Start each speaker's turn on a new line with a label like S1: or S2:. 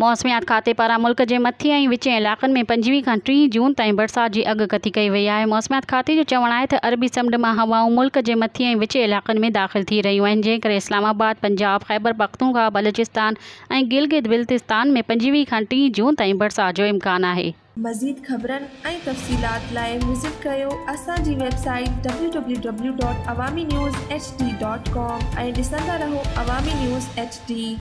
S1: मौसमियात खाते पारां मुल्क जे मथे ऐं विचें इलाइक़नि में पंजवीह खां टीह जून ताईं बरसाति जी अॻकथी कई वई आहे। मौसमियात खाते जो चवणु आहे त अरबी समुंड माँ हवाऊं मुल्क जे मथे ऐं विचें इलाइक़नि में दाख़िल थी रहियूं आहिनि, जंहिं करे इस्लामाबाद, पंजाब, ख़ैबर पख्तूनख्वा बलूचिस्तान ऐं गिलगित बिल्तिस्तान में पंजवीह खां टीह जून ताईं बरसाति जो इम्कान आहे।
S2: मज़ीद ख़बरनि ऐं तफ़सीलात लाइ विज़िट कयो असांजी वेबसाइट www.awami ऐं ॾिसंदा रहो अवामी न्यूज़ एच डी।